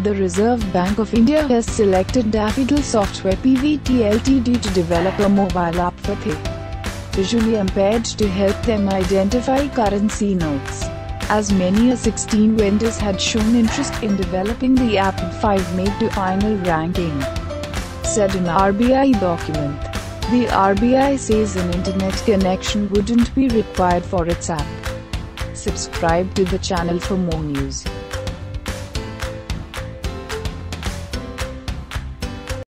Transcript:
the Reserve Bank of India has selected Daffodil Software Pvt Ltd to develop a mobile app for the visually impaired to help them identify currency notes. As many as 16 vendors had shown interest in developing the app, 5 made to final ranking. Said an RBI document. The RBI says an internet connection wouldn't be required for its app. Subscribe to the channel for more news.